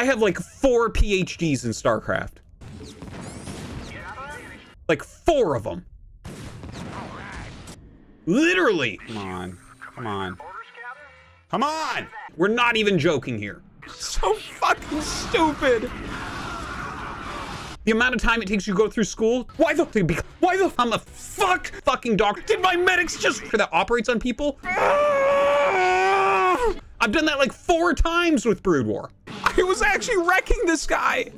I have like four PhDs in StarCraft. Like four of them. Literally. Come on. Come on. Come on. We're not even joking here. So fucking stupid. The amount of time it takes you to go through school. Why the why the I'm a fuck fucking doctor. Did my medics just that operates on people? Ah! I've done that like four times with Brood War. I was actually wrecking this guy.